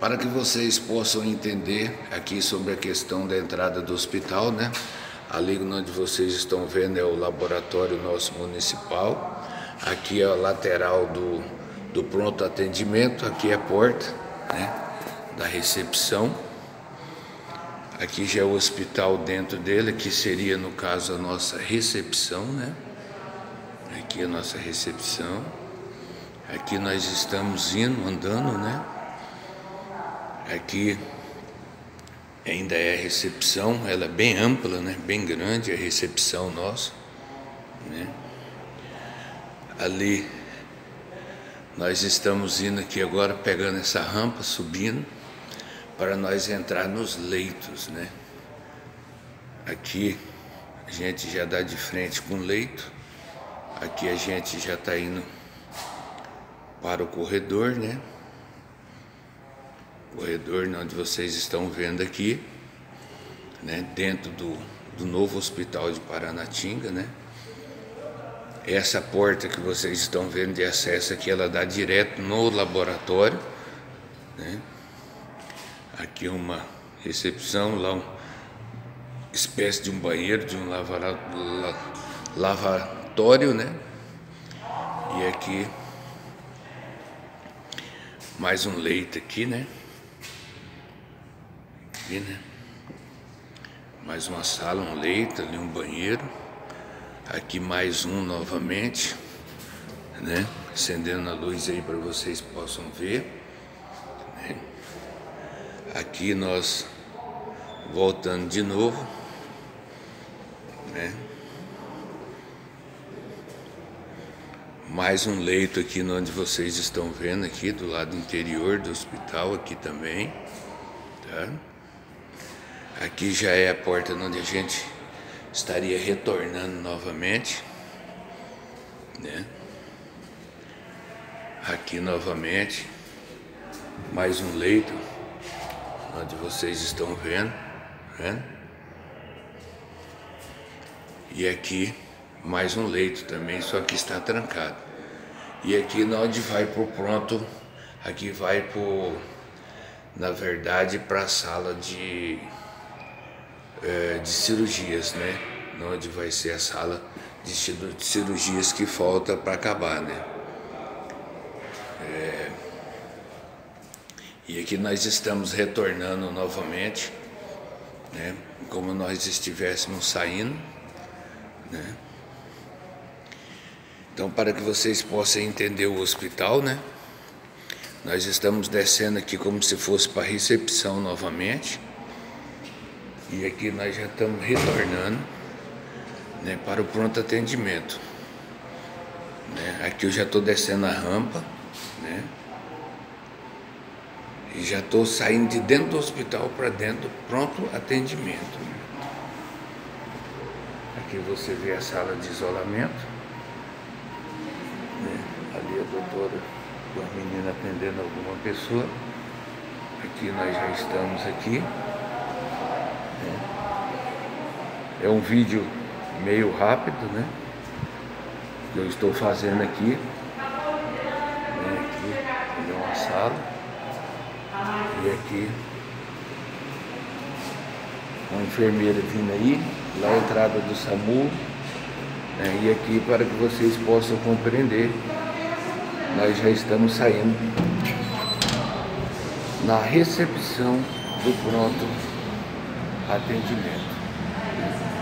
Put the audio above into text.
Para que vocês possam entender aqui sobre a questão da entrada do hospital, né? Ali onde vocês estão vendo é o laboratório nosso municipal. Aqui é a lateral do, do pronto atendimento, aqui é a porta né, da recepção. Aqui já é o hospital dentro dele, que seria no caso a nossa recepção, né? Aqui é a nossa recepção. Aqui nós estamos indo, andando, né? Aqui ainda é a recepção, ela é bem ampla, né? Bem grande a recepção nossa, né? Ali nós estamos indo aqui agora pegando essa rampa, subindo para nós entrar nos leitos, né? Aqui a gente já dá de frente com o leito. Aqui a gente já está indo para o corredor, né? Corredor onde vocês estão vendo aqui, né? Dentro do, do novo hospital de Paranatinga, né? Essa porta que vocês estão vendo de acesso aqui, ela dá direto no laboratório, né? Aqui uma recepção, lá uma espécie de um banheiro, de um lavatório, né? E aqui mais um leito aqui, né? Aqui, né? Mais uma sala, um leito, ali um banheiro. Aqui mais um novamente, né? Acendendo a luz aí para vocês possam ver. Né? Aqui nós voltando de novo, né? Mais um leito aqui onde vocês estão vendo aqui do lado interior do hospital aqui também, tá? Aqui já é a porta onde a gente estaria retornando novamente, né? Aqui novamente, mais um leito, onde vocês estão vendo, né? E aqui mais um leito também, só que está trancado. E aqui onde vai pro pronto, aqui vai pro, na verdade, para a sala de, é, de cirurgias, né? Onde vai ser a sala de cirurgias que falta para acabar, né? É, e aqui nós estamos retornando novamente, né? Como nós estivéssemos saindo, né? Então, para que vocês possam entender o hospital, né? Nós estamos descendo aqui como se fosse para recepção novamente. E aqui nós já estamos retornando né, para o pronto atendimento. Né? Aqui eu já estou descendo a rampa, né? E já estou saindo de dentro do hospital para dentro do pronto atendimento. Aqui você vê a sala de isolamento. Né? Ali a doutora com a menina atendendo alguma pessoa. Aqui nós já estamos aqui. Né? É um vídeo meio rápido, né? Que eu estou fazendo aqui. Né? Aqui é uma sala. E aqui uma enfermeira vindo aí, lá a entrada do SAMU, né? e aqui para que vocês possam compreender, nós já estamos saindo na recepção do pronto atendimento.